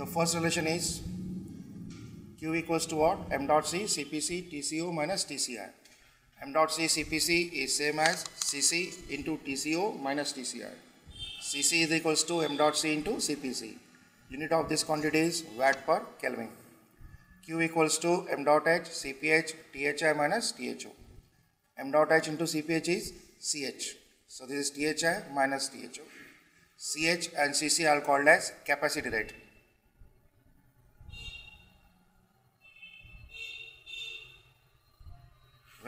The first relation is Q equals to what? M dot C CPC TCO minus TCI. M dot C CPC is same as CC into TCO minus TCI. CC is equals to M dot C into CPC. Unit of this quantity is watt per Kelvin. Q equals to M dot H CPH THI minus THO. M dot H into CPH is CH. So this is THI minus THO. CH and CC are called as capacity rate.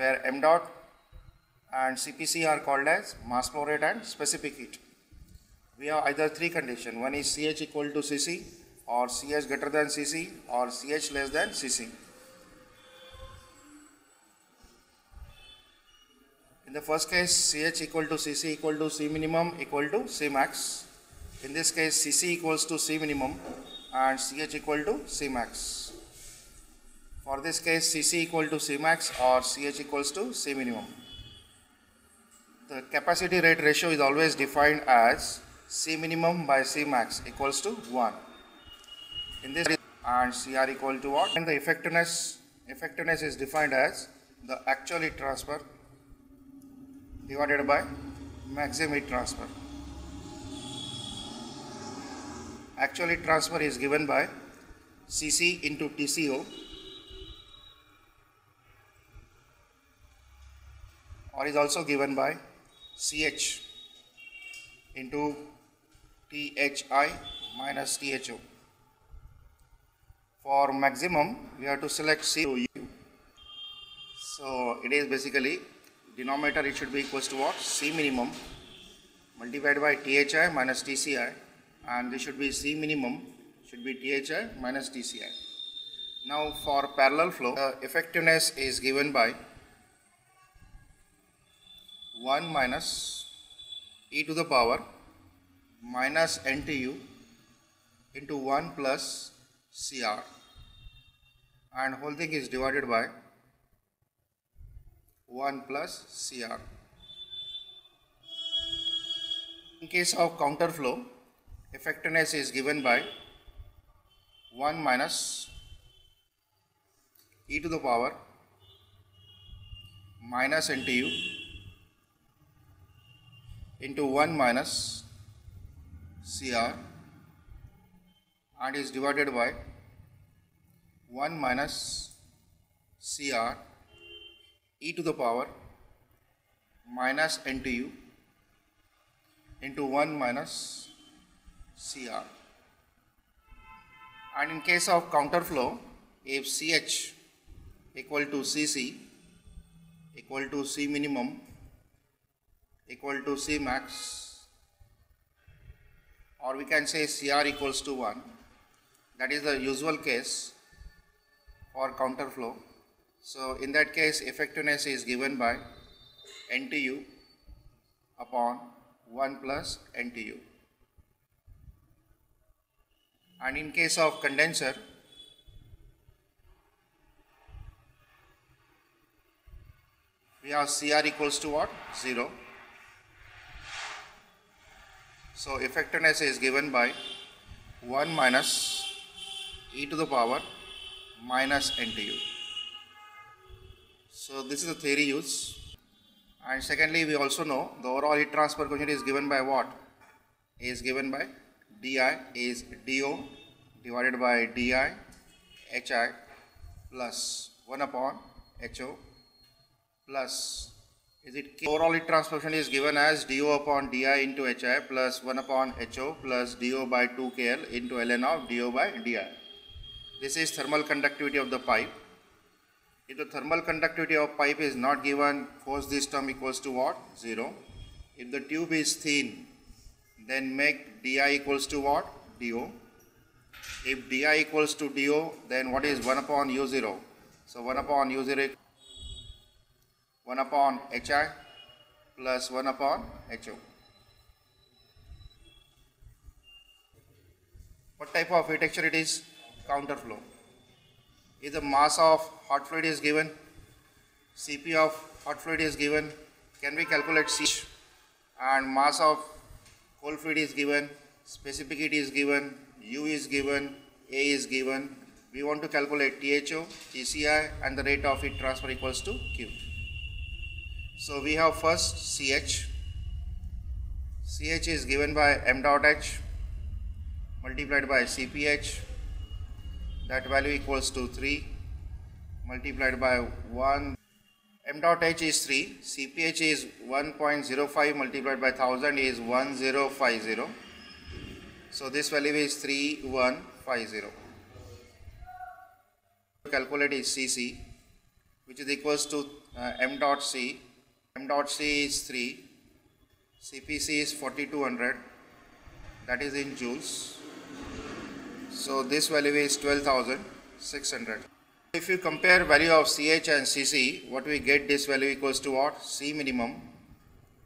Where M dot and CPC are called as mass flow rate and specific heat. We have either three conditions. One is CH equal to CC or CH greater than CC or CH less than CC. In the first case, CH equal to CC equal to C minimum equal to C max. In this case, CC equals to C minimum and CH equal to C max. For this case, CC equal to Cmax or CH equals to C minimum. The capacity rate ratio is always defined as C minimum by Cmax equals to 1. In this and CR equal to what? And the effectiveness effectiveness is defined as the actual heat transfer divided by maximum heat transfer. Actual heat transfer is given by Cc into TCO or is also given by Ch into THI minus THO. For maximum, we have to select C to U. So it is basically denominator it should be equals to what? C minimum multiplied by THI minus TCI and this should be C minimum should be THI minus TCI. Now for parallel flow, the effectiveness is given by 1 minus e to the power minus NTU into 1 plus CR and whole thing is divided by 1 plus CR. In case of counter flow, effectiveness is given by 1 minus e to the power minus NTU into 1 minus CR and is divided by 1 minus CR e to the power minus NTU into 1 minus CR. And in case of counter flow, if CH equal to CC equal to C minimum equal to C max or we can say CR equals to 1 that is the usual case for counter flow. So in that case effectiveness is given by NTU upon 1 plus NTU and in case of condenser we have CR equals to what? 0 so effectiveness is given by 1 minus e to the power minus NTU. So this is the theory used. And secondly, we also know the overall heat transfer coefficient is given by what? Is given by di is do divided by di hi plus 1 upon ho plus is it K? overall heat coefficient is given as do upon di into hi plus 1 upon ho plus do by 2 kl into ln of do by di. This is thermal conductivity of the pipe. If the thermal conductivity of pipe is not given, force this term equals to what? 0. If the tube is thin, then make di equals to what? do. If di equals to do, then what is 1 upon u0? So 1 upon u0 1 upon hi plus 1 upon ho. What type of heat exchanger it is? Counter flow. If the mass of hot fluid is given, Cp of hot fluid is given, can we calculate C and mass of cold fluid is given, specific heat is given, U is given, A is given. We want to calculate THO, TCI and the rate of heat transfer equals to Q. So we have first CH. CH is given by m dot h multiplied by CPH. That value equals to 3 multiplied by 1. m dot h is 3. CPH is 1.05 multiplied by 1000 is 1050. So this value is 3150. Calculate is CC which is equals to uh, m dot C. m dot C is 3. CPC is 4200 that is in joules. So this value is 12,600. If you compare value of CH and CC, what we get this value equals to what? C minimum,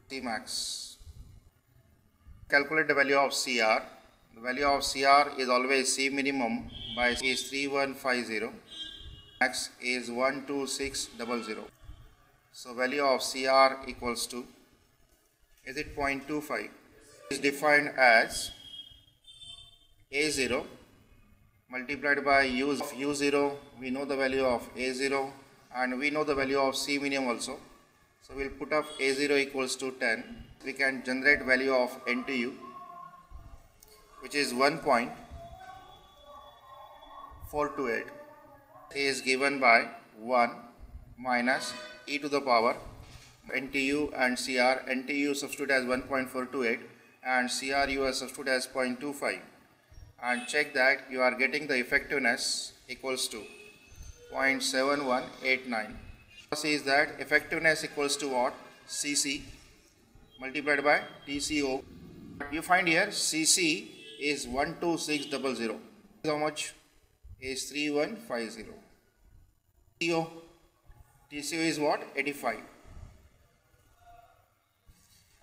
C max. Calculate the value of CR. The value of CR is always C minimum by C is 3150. Max is 12600. So value of CR equals to, is it 0.25? Is defined as A0 multiplied by u of u0 we know the value of a0 and we know the value of c minimum also. So we'll put up a0 equals to 10 we can generate value of ntu which is 1.428 is given by 1 minus e to the power NTU and CR. NTU substitute as 1.428 and CRU as substitute as 0.25 and check that you are getting the effectiveness equals to 0.7189. is that effectiveness equals to what? CC multiplied by TCO. You find here CC is 12600. How much? Is 3150. TCO. TCO is what? 85.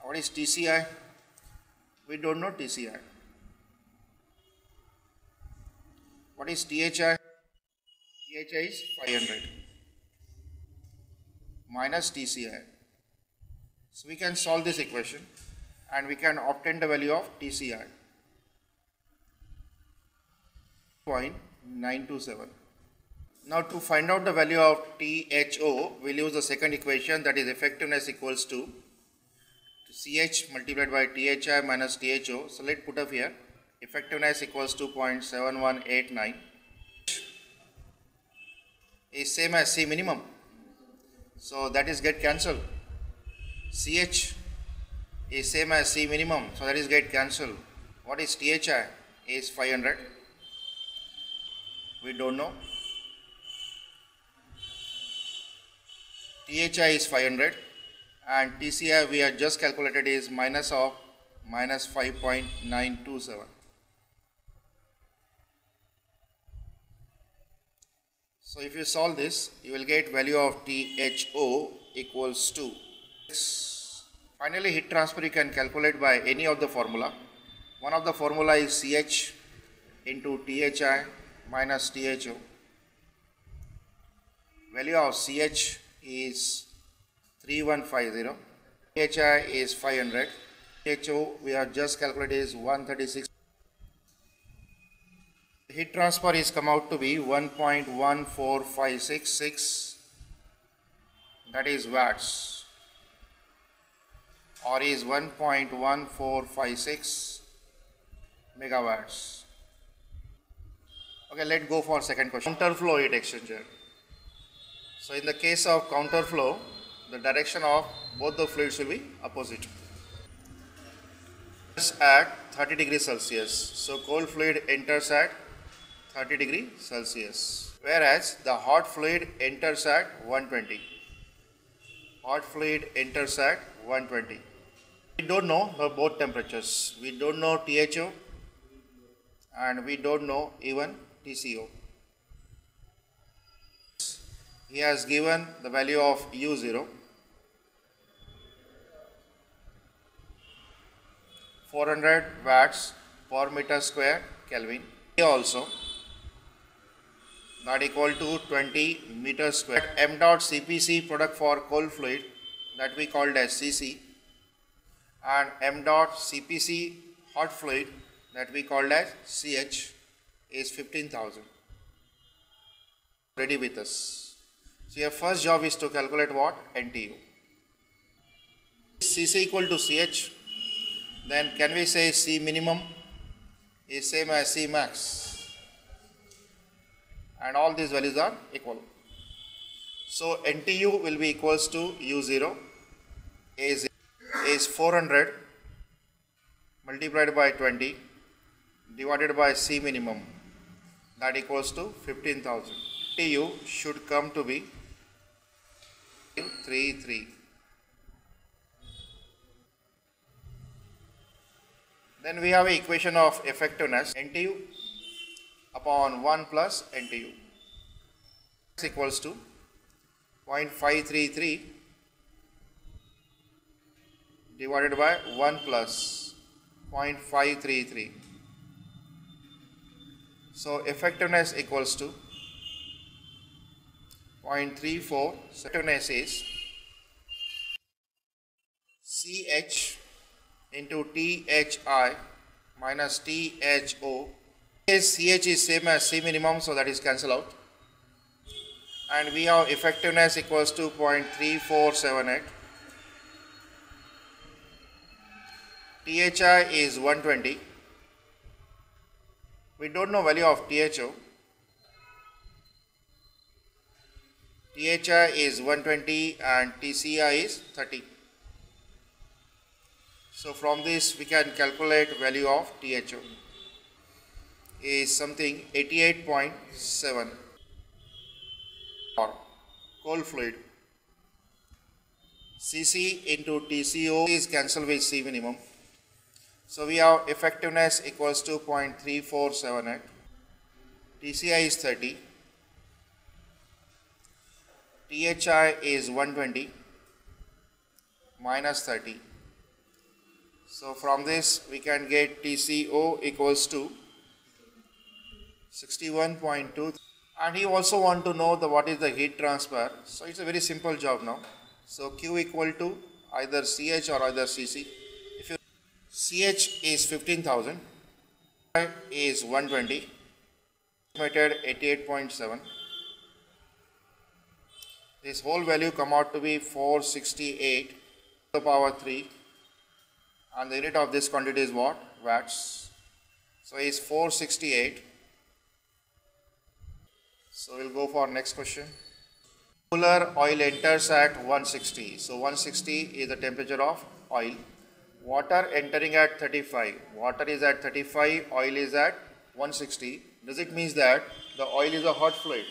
What is TCI? We don't know TCI. What is THI? THI is 500 minus TCI. So we can solve this equation and we can obtain the value of TCI. 0.927. Now to find out the value of THO, we'll use the second equation that is effectiveness equals to CH multiplied by THI minus THO. So let's put up here effectiveness equals to 0.7189 is same as C minimum. So that is get cancelled. CH is same as C minimum. So that is get cancelled. What is THI? Is 500. We don't know. THI is 500 and TCI we have just calculated is minus of minus 5.927. So if you solve this, you will get value of THO equals to. Finally, heat transfer you can calculate by any of the formula. One of the formula is CH into THI minus THO. Value of CH is 3150. THI is 500. THO we have just calculated is 136 heat transfer is come out to be 1.14566 that is watts. Or is 1.1456 megawatts. Okay let's go for second question. Counter flow heat exchanger so in the case of counterflow the direction of both the fluids will be opposite at 30 degrees celsius so cold fluid enters at 30 degree Celsius. Whereas the hot fluid enters at 120. Hot fluid enters at 120. We don't know the both temperatures. We don't know THO and we don't know even TCO. He has given the value of U0 400 watts per meter square Kelvin. Also that equal to 20 meter square. M dot CPC product for cold fluid that we called as CC and M dot CPC hot fluid that we called as CH is 15,000. Ready with us. So your first job is to calculate what? NTU. CC equal to CH. Then can we say C minimum is same as C max? And all these values are equal. So NTU will be equals to U0 is, is 400 multiplied by 20 divided by C minimum that equals to 15,000. TU should come to be 33. Then we have equation of effectiveness NTU upon 1 plus NTU is equals to 0.533 divided by 1 plus 0.533. So effectiveness equals to 0.34. Effectiveness is CH into THI minus THO. CH is same as C minimum, so that is cancel out. And we have effectiveness equals to 0.3478. THI is 120. We don't know value of THO. THI is 120 and TCI is 30. So from this we can calculate value of THO is something 88.7 or coal fluid. CC into TCO is cancelled with C minimum. So we have effectiveness equals to 0.3478. TCI is 30. THI is 120 minus 30. So from this we can get TCO equals to 61.2 and he also want to know the what is the heat transfer. So it's a very simple job now. So Q equal to either CH or either CC. If you CH is 15,000 is 120 estimated 88.7 this whole value come out to be 468 to the power 3 and the unit of this quantity is what? Watts. So is 468 so we'll go for next question. Cooler oil enters at 160 so 160 is the temperature of oil. Water entering at 35 water is at 35 oil is at 160 does it means that the oil is a hot fluid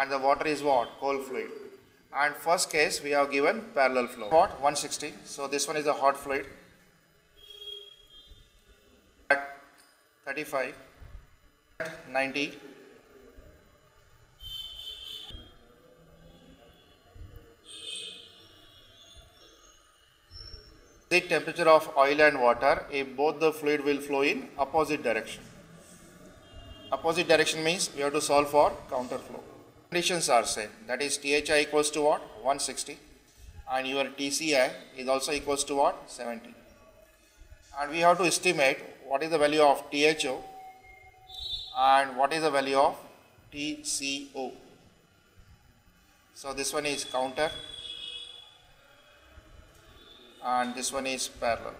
and the water is what? Cold fluid. And first case we have given parallel flow. What 160 so this one is a hot fluid. At 35 At 90 the temperature of oil and water if both the fluid will flow in opposite direction. Opposite direction means we have to solve for counter flow conditions are same. That is THI equals to what? 160 and your TCI is also equals to what? 70 and we have to estimate what is the value of THO and what is the value of TCO so this one is counter and this one is parallel.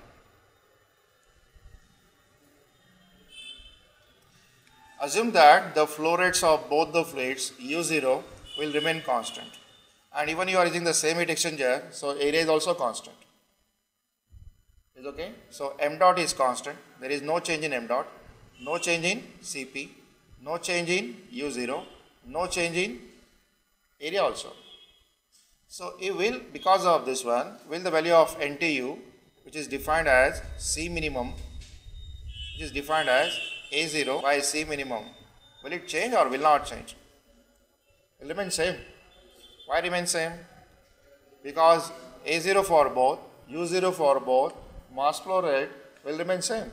Assume that the flow rates of both the fluids U0 will remain constant and even you are using the same heat exchanger so area is also constant. Is okay? So m dot is constant there is no change in m dot, no change in Cp, no change in U0, no change in area also. So it will, because of this one, will the value of NTU, which is defined as C minimum, which is defined as A0 by C minimum, will it change or will not change? Will remain same. Why remain same? Because A0 for both, U0 for both, mass flow rate will remain same.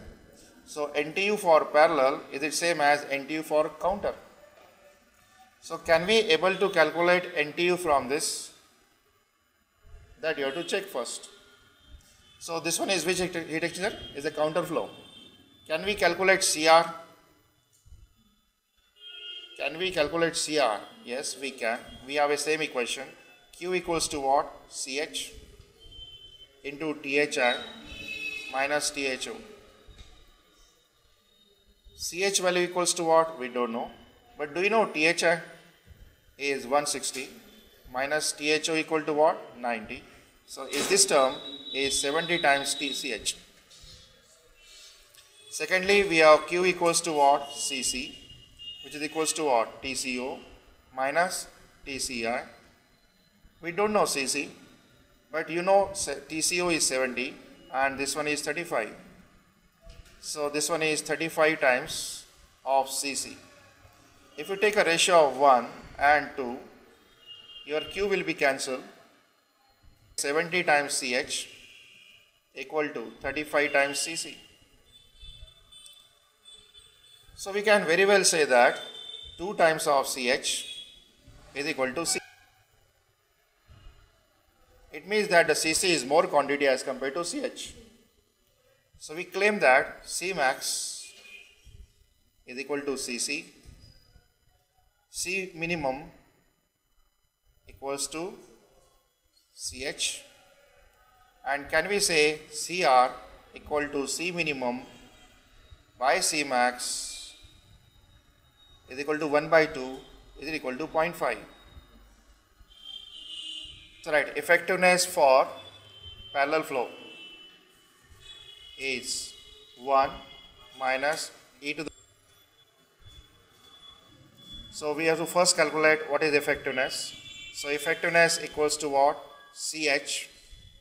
So NTU for parallel is it same as NTU for counter. So can we able to calculate NTU from this? that you have to check first. So this one is which heat exchanger? Is a counter flow. Can we calculate CR? Can we calculate CR? Yes, we can. We have a same equation. Q equals to what? CH into THI minus THO. CH value equals to what? We don't know. But do you know THI is 160 minus THO equal to what? 90. So is this term is 70 times TCH. Secondly, we have Q equals to what? CC, which is equals to what? TCO minus TCI. We don't know CC, but you know TCO is 70 and this one is 35. So this one is 35 times of CC. If you take a ratio of 1 and 2, your Q will be cancelled. 70 times CH equal to 35 times CC. So we can very well say that 2 times of CH is equal to C. It means that the CC is more quantity as compared to CH. So we claim that C max is equal to CC, C minimum equals to CH and can we say CR equal to C minimum by C max is equal to 1 by 2 is equal to 0.5. So right, effectiveness for parallel flow is 1 minus e to the so we have to first calculate what is effectiveness. So effectiveness equals to what? Ch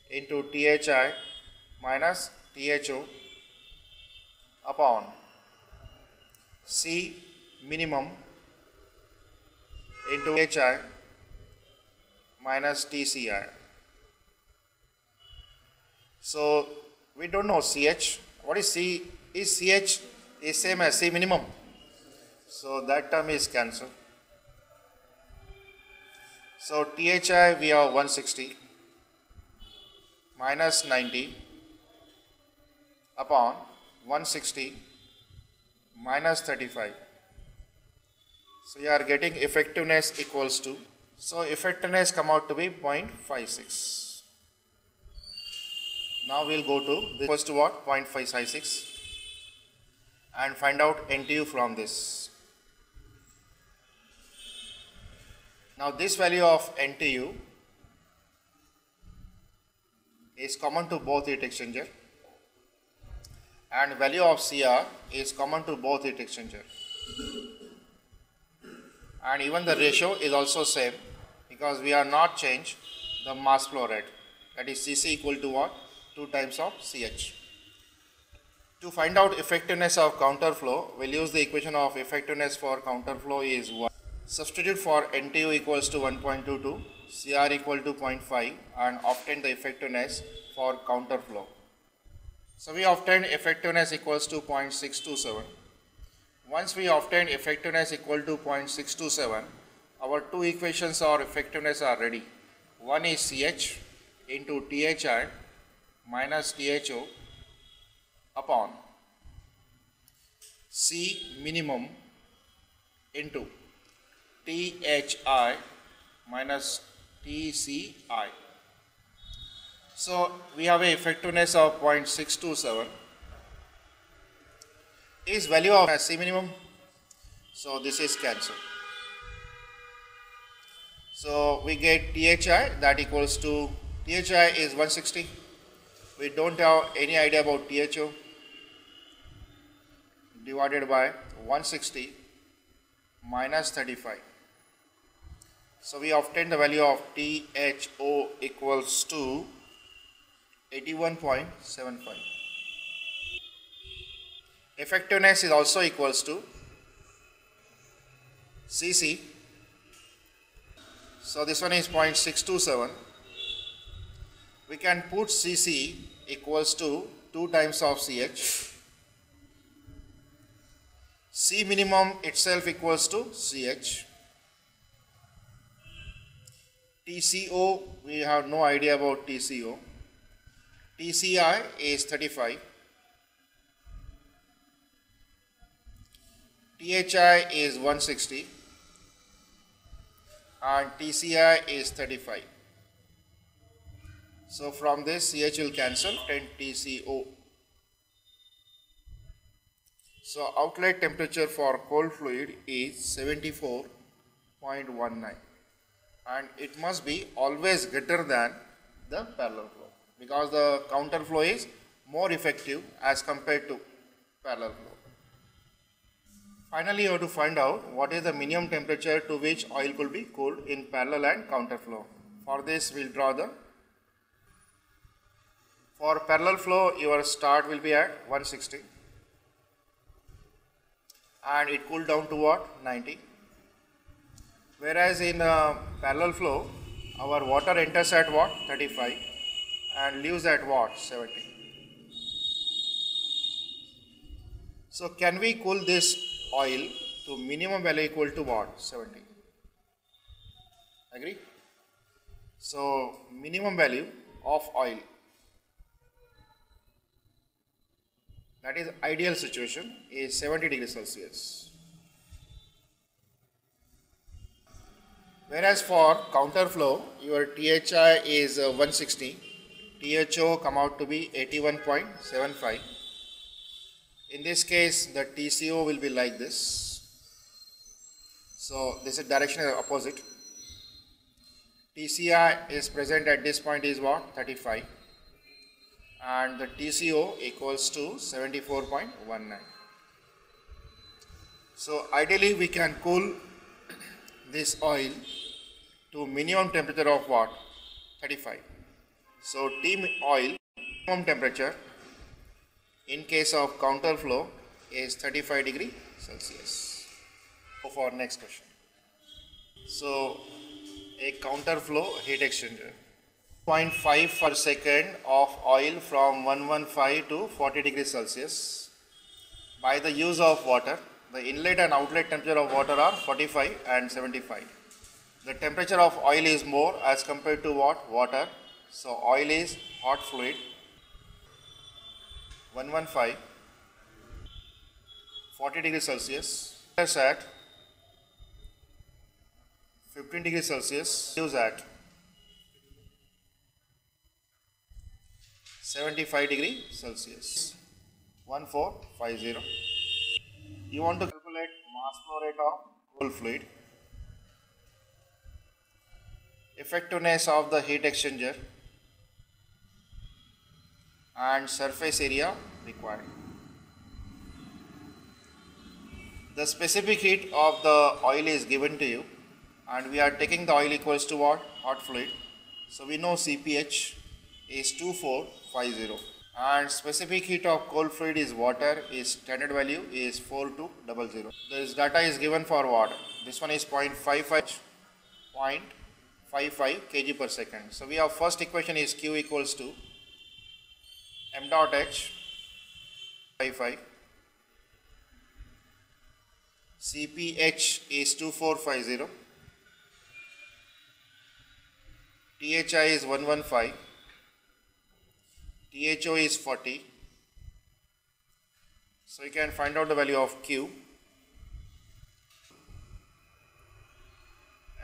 into thi minus tho upon c minimum into hi minus tci so we don't know CH. What is C? Is CH is same as C minimum? So that term is cancelled. So THI we have 160 minus 90 upon 160 minus 35. So you are getting effectiveness equals to, so effectiveness come out to be 0.56. Now we'll go to the first what 0.556 and find out NTU from this. Now this value of NTU is common to both heat exchanger and value of CR is common to both heat exchanger and even the ratio is also same because we are not change the mass flow rate that is CC equal to what 2 times of CH. To find out effectiveness of counter flow, we'll use the equation of effectiveness for counter flow is 1. Substitute for NTU equals to 1.22, CR equal to 0.5 and obtain the effectiveness for counter flow. So we obtain effectiveness equals to 0.627. Once we obtain effectiveness equal to 0.627, our two equations of effectiveness are ready. One is CH into THI minus THO upon C minimum into THI minus TCI. So we have a effectiveness of 0.627 is value of C minimum. So this is cancelled. So we get THI that equals to THI is 160 we don't have any idea about THO divided by 160 minus 35. So we obtain the value of THO equals to 81.75. Effectiveness is also equals to CC. So this one is 0.627 we can put Cc equals to 2 times of Ch. C minimum itself equals to Ch. TCO, we have no idea about TCO. TCI is 35. THI is 160 and TCI is 35. So from this CH will cancel 10 TCO. So outlet temperature for cold fluid is 74.19 and it must be always greater than the parallel flow because the counter flow is more effective as compared to parallel flow. Finally, you have to find out what is the minimum temperature to which oil could be cooled in parallel and counter flow. For this, we'll draw the for parallel flow, your start will be at 160 and it cooled down to what? 90 whereas in uh, parallel flow our water enters at what? 35 and leaves at what? 70 so can we cool this oil to minimum value equal to what? 70 agree? So minimum value of oil. That is ideal situation is 70 degrees Celsius. Whereas for counter flow, your THI is uh, 160, THO come out to be 81.75. In this case, the TCO will be like this. So this is direction opposite. TCI is present at this point is what? 35 and the TCO equals to 74.19. So ideally we can cool this oil to minimum temperature of what? 35. So T oil minimum temperature in case of counter flow is 35 degree Celsius. Go for next question. So a counter flow heat exchanger. 0.5 per second of oil from 115 to 40 degrees Celsius by the use of water. The inlet and outlet temperature of water are 45 and 75. The temperature of oil is more as compared to what? Water. So oil is hot fluid. 115 40 degrees Celsius at 15 degrees Celsius use at 75 degree Celsius. 1450. You want to calculate mass flow rate of cold fluid, effectiveness of the heat exchanger and surface area required. The specific heat of the oil is given to you and we are taking the oil equals to what? Hot fluid. So we know CPH is 2450 and specific heat of cold fluid is water is standard value is 4200 this data is given for what this one is 0.55 0.55 kg per second so we have first equation is q equals to m dot h 55 cph is 2450 thi is 115 THO is 40. So you can find out the value of Q.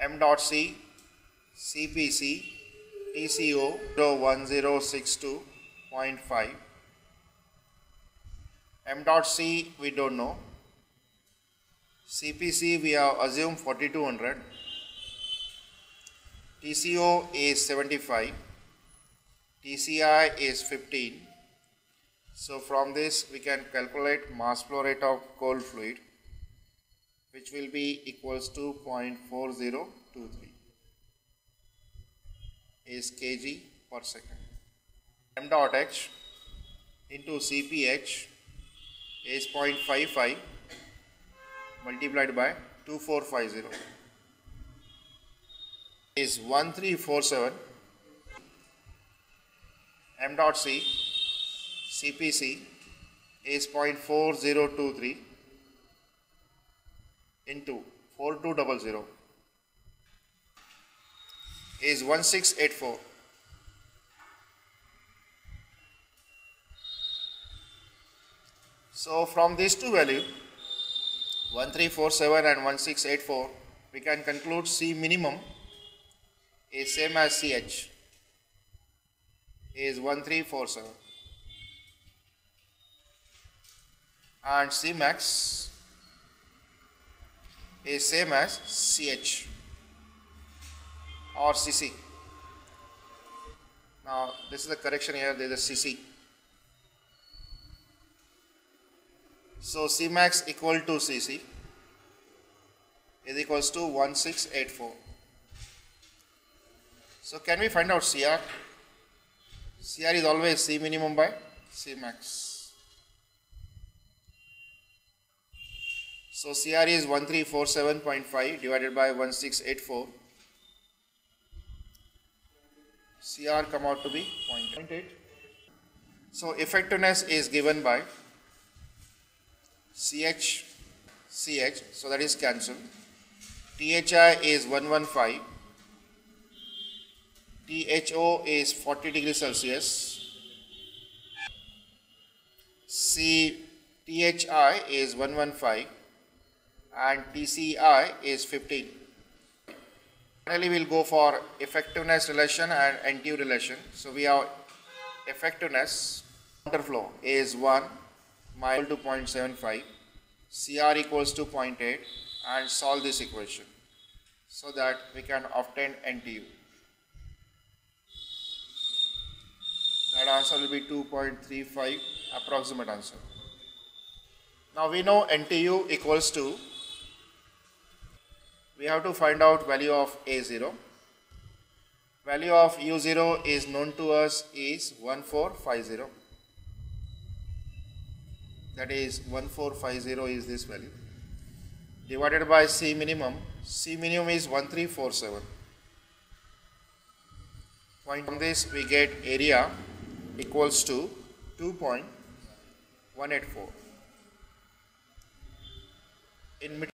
M dot C, CPC, TCO 1062.5. M dot C we don't know. CPC we have assumed 4200. TCO is 75. TCI is 15. So from this we can calculate mass flow rate of cold fluid which will be equals to 0.4023 is kg per second. M dot H into CPH is 0.55 multiplied by 2450 is 1347 m dot c CPC is 0.4023 into 4200 is 1684 so from these two value 1347 and 1684 we can conclude C minimum is same as CH is 1347 and C max is same as CH or CC. Now this is the correction here, there is a CC. So C max equal to CC is equals to 1684. So can we find out CR? CR is always C minimum by C max. So CR is 1347.5 divided by 1684. CR come out to be 0.8. So effectiveness is given by CH, CH, so that is cancelled. THI is 115. THO is 40 degrees Celsius. C THI is 115 and TCI is 15. Finally, we'll go for effectiveness relation and NTU relation. So we have effectiveness counterflow is 1 mile to 0.75, CR equals to 0.8 and solve this equation so that we can obtain NTU. That answer will be 2.35 approximate answer. Now we know NTU equals to we have to find out value of A0. Value of U0 is known to us is 1450. That is 1450 is this value. Divided by C minimum. C minimum is 1347. Point from this we get area equals to 2.184. In